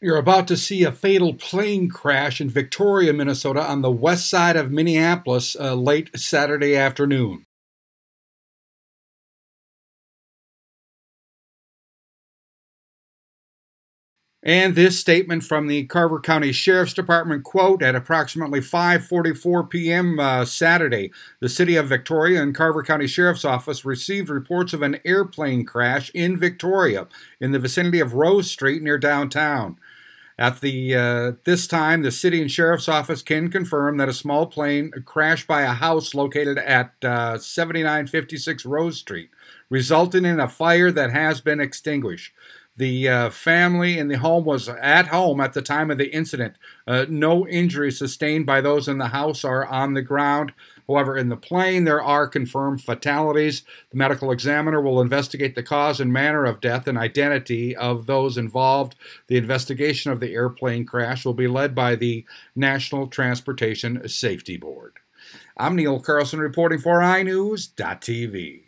You're about to see a fatal plane crash in Victoria, Minnesota, on the west side of Minneapolis uh, late Saturday afternoon. And this statement from the Carver County Sheriff's Department, quote, at approximately 5.44 p.m. Uh, Saturday, the City of Victoria and Carver County Sheriff's Office received reports of an airplane crash in Victoria in the vicinity of Rose Street near downtown. At the uh, this time, the city and sheriff's office can confirm that a small plane crashed by a house located at uh, 7956 Rose Street, resulting in a fire that has been extinguished. The uh, family in the home was at home at the time of the incident. Uh, no injuries sustained by those in the house are on the ground. However, in the plane, there are confirmed fatalities. The medical examiner will investigate the cause and manner of death and identity of those involved. The investigation of the airplane crash will be led by the National Transportation Safety Board. I'm Neil Carlson reporting for iNewZ.TV.